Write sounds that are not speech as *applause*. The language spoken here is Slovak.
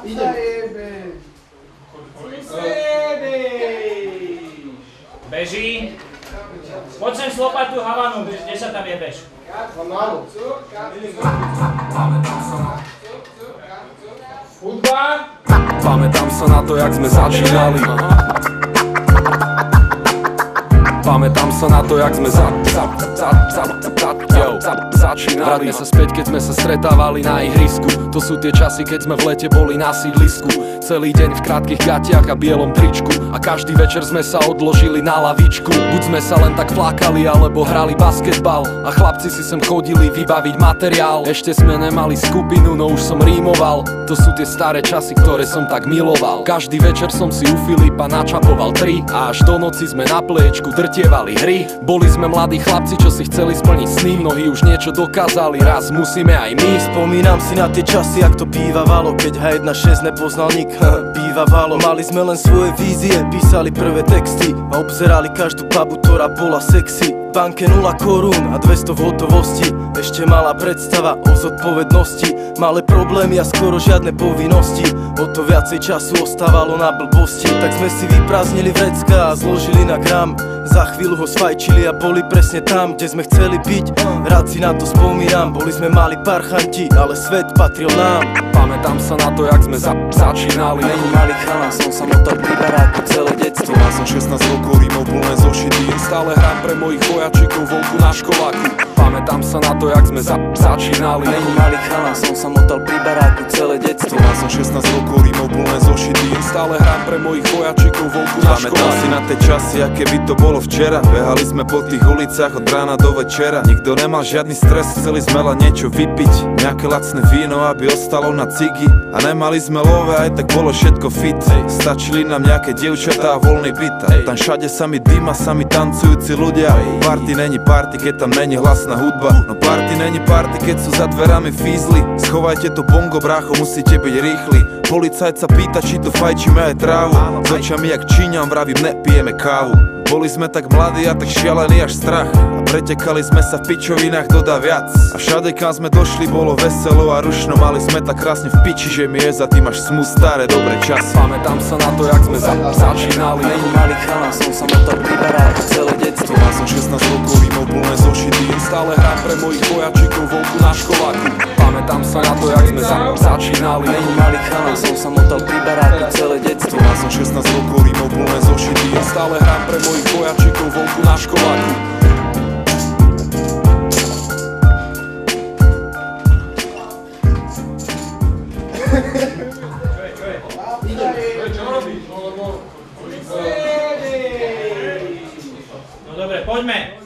Zajebe. Beží. Poď sem slopať tú havanu, kde sa tam jebeš. Pomalu. Hudba. Pamätám sa na to, jak sme začínali Pamätám sa na to, jak sme za, za, za, za, za, za, za, začínali. Vráťme sa späť, keď sme sa stretávali na ihrisku. To sú tie časy, keď sme v lete boli na sídlisku. Celý deň v krátkych gatiach a bielom tričku. A každý večer sme sa odložili na lavičku. Buď sme sa len tak flákali, alebo hrali basketbal. A chlapci si sem chodili vybaviť materiál. Ešte sme nemali skupinu, no už som rímoval. To sú tie staré časy, ktoré som tak miloval. Každý večer som si u Filipa načapoval tri. A až do noci sme na pliečku drtievali hry. Boli sme mladí chlapci, čo si chceli splniť sny. Mnohí už niečo dokázali, raz musíme aj my. Spomínam si na tie časy, ak to bývavalo Keď H1.6 nepoznal nik, *laughs* bývavalo. Mali sme len svoje vízie, písali prvé texty A obzerali každú babu, ktorá bola sexy. Banke 0 korún a 200 v hotovosti. Ešte malá predstava o zodpovednosti. Malé problémy a skoro žiadne povinnosti. O to viacej času ostávalo na blbosti. Tak sme si vyprázdnili vrecka a zložili na gram. Za chvíľu ho sfajčili a boli presne tam, kde sme chceli byť. Rád si na to spomínam, boli sme mali parchanti, ale svet patril nám Pamätám sa na to, jak sme za, začínali. Není malý chala, som sa motal pri baráku celé detstvo. Mal som 16 rokov, rímov plné zošity Stále hrám pre mojich vojačikov vonku na školáku Pamätám sa na to, jak sme za, začínali. Není malý chala, som sa motal pri baráku celé detstvo. Mal som 16 rokov, rímov plné zošity Stále hrám pre mojich vojačikov vonku na školáku si na tie časy, aké by to bolo včera. Behali sme po tých uliciach od rána do večera. Nikto nemal žiadny stres, chceli sme len niečo vypiť. Nejaké lacné víno, aby ostalo na cigy A nemali sme love, aj tak bolo všetko fit. Stačili nám nejaké dievčatá a voľný byt. A tam všade sami dýma, sami tancujúci ľudia. Party není party, keď tam není hlasná hudba. No party není party, keď sú za dverami fízly Schovajte to bongo, brácho, musíte byť rýchli. Policajt sa pýta, či tu fajčíme aj trávu S očami jak Číňan, vravím, nepijeme kávu boli sme tak mladí a tak šialení až strach. A pretekali sme sa v pičovinách, dodá viac. A všade kam sme došli bolo veselo a rušno. Mali sme tak krásne v piči, že mi je za tým až smú staré dobré časy. Pamätám sa na to, jak sme za, začínali. Není malý chala, som sa motal pri baráku celé detstvo. Mal som 16 rokov, rímov plné zošity. Stále hrám pre mojich vojačikov vonku na školáku. Pamätám sa na to, jak sme za, začínali. Není malý chala, som sa motal pri baráku celé detstvo. Mal som 16 rokov, rímov plné zošity. Stále hrám pre mojich vojačikov vonku na školáku No dobre, poďme.